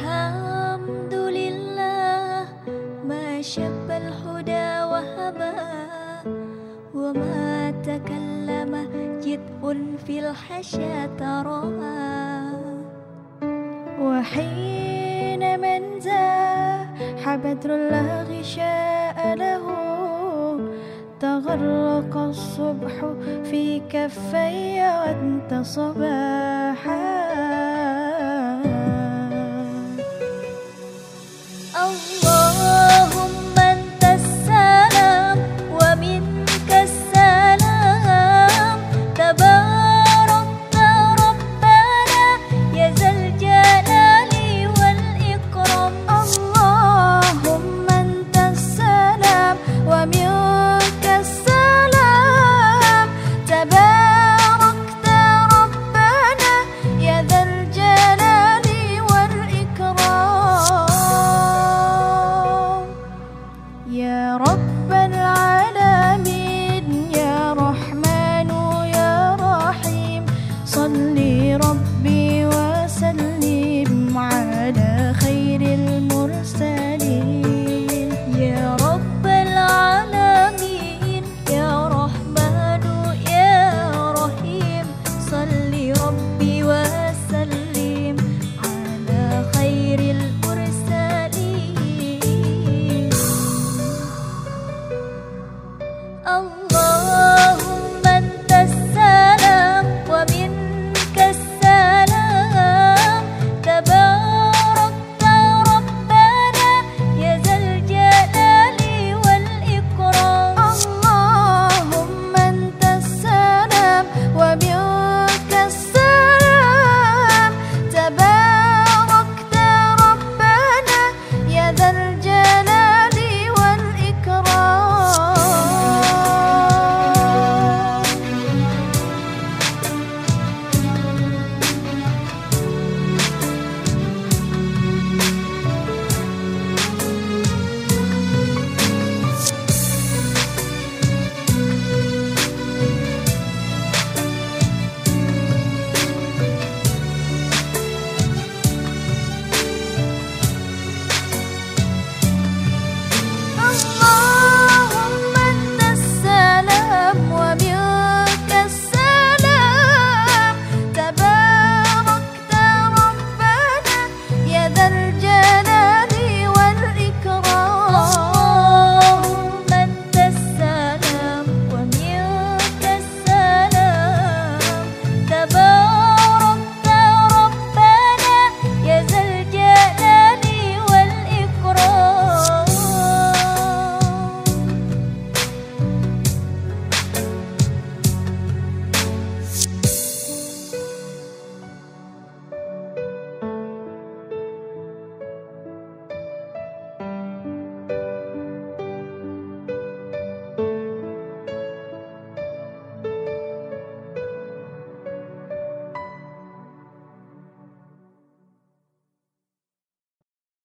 الحمد لله ما شب الهدى وهبى وما تكلم جدء في الحشا ترى وحين من زاح بدر الله غشاء له تغرق الصبح في كفي وانت صباحا على خير المرسلين. يا رب العالمين يا رحمن يا رحيم صل ربي وسلم على خير المرسلين. الله